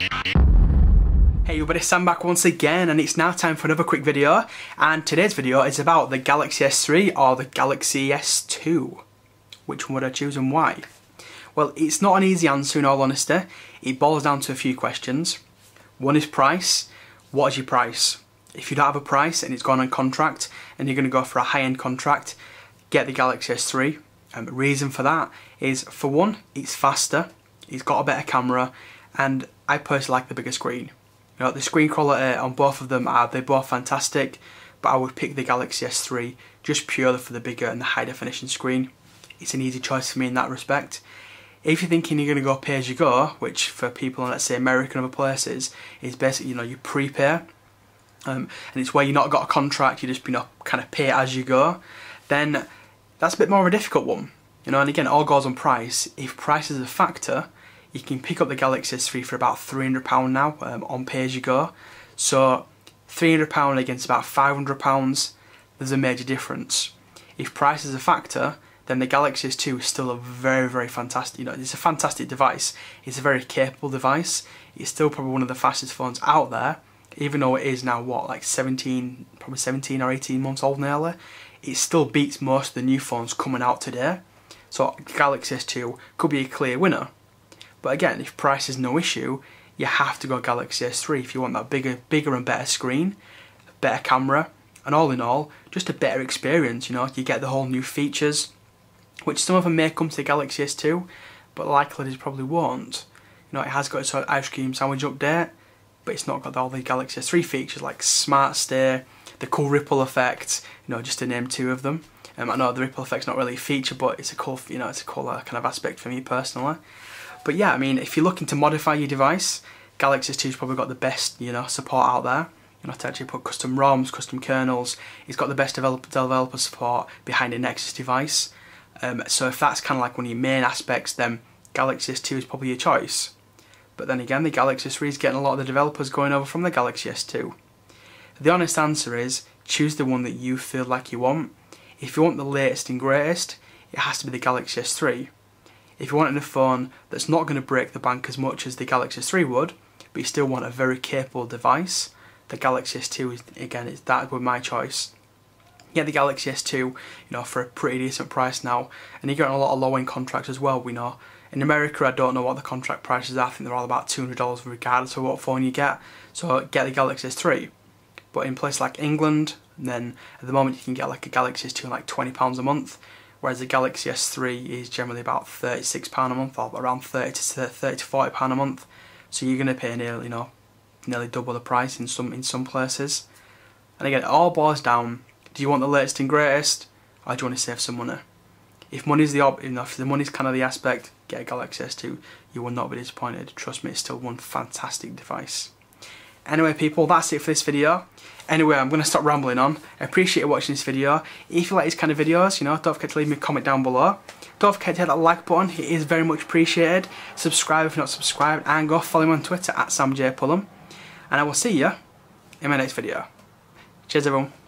Hey everybody, Sam back once again and it's now time for another quick video and today's video is about the Galaxy S3 or the Galaxy S2. Which one would I choose and why? Well, it's not an easy answer in all honesty. It boils down to a few questions. One is price. What is your price? If you don't have a price and it's gone on contract and you're going to go for a high-end contract, get the Galaxy S3. Um, reason for that is, for one, it's faster, it's got a better camera, and I personally like the bigger screen. You know, the screen quality on both of them are they're both fantastic, but I would pick the Galaxy S3 just purely for the bigger and the high definition screen. It's an easy choice for me in that respect. If you're thinking you're going to go pay as you go, which for people in let's say America and other places is basically you know you prepay, um, and it's where you've not got a contract, you just you know kind of pay as you go, then that's a bit more of a difficult one. You know, and again, all goes on price. If price is a factor, you can pick up the Galaxy S3 for about £300 now um, on pay as you go. So £300 against about £500, there's a major difference. If price is a factor, then the Galaxy S2 is still a very, very fantastic, you know, it's a fantastic device. It's a very capable device. It's still probably one of the fastest phones out there, even though it is now, what, like 17, probably 17 or 18 months old nearly. It still beats most of the new phones coming out today. So Galaxy S2 could be a clear winner. But again, if price is no issue, you have to go Galaxy S3 if you want that bigger, bigger and better screen, better camera, and all in all, just a better experience. You know, you get the whole new features, which some of them may come to the Galaxy S2, but likely it probably won't. You know, it has got its ice cream sandwich update, but it's not got all the Galaxy S3 features like Smart Stay, the cool ripple effect. You know, just to name two of them. Um, I know the ripple effect's not really a feature, but it's a cool, you know, it's a cool uh, kind of aspect for me personally. But yeah, I mean, if you're looking to modify your device, Galaxy S2's probably got the best, you know, support out there. You know, to actually put custom ROMs, custom kernels. It's got the best developer, developer support behind a Nexus device. Um, so if that's kind of like one of your main aspects, then Galaxy S2 is probably your choice. But then again, the Galaxy S3 is getting a lot of the developers going over from the Galaxy S2. The honest answer is, choose the one that you feel like you want. If you want the latest and greatest, it has to be the Galaxy S3. If you want a phone that's not going to break the bank as much as the Galaxy S3 would, but you still want a very capable device, the Galaxy S2 is again is that would be my choice. Get the Galaxy S2, you know, for a pretty decent price now, and you're getting a lot of low-end contracts as well. We know in America, I don't know what the contract prices are. I think they're all about two hundred dollars regardless of what phone you get. So get the Galaxy S3. But in places like England, then at the moment you can get like a Galaxy S2 like twenty pounds a month whereas the Galaxy S3 is generally about £36 a month or around 30 to 30 to 40 pound a month. So you're going to pay nearly you know nearly double the price in some in some places. And again it all boils down do you want the latest and greatest or do you want to save some money? If money's the op you know, if the money's kind of the aspect get a Galaxy S2 you will not be disappointed. Trust me it's still one fantastic device Anyway people, that's it for this video. Anyway, I'm going to stop rambling on. I appreciate you watching this video. If you like these kind of videos, you know, don't forget to leave me a comment down below. Don't forget to hit that like button, it is very much appreciated. Subscribe if you're not subscribed, and go follow me on Twitter at SamJPullen. And I will see you in my next video. Cheers everyone.